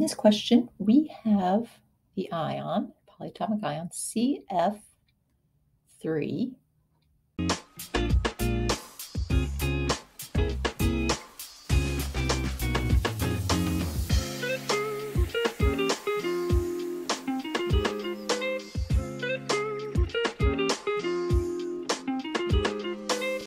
in this question, we have the ion, polyatomic ion CF3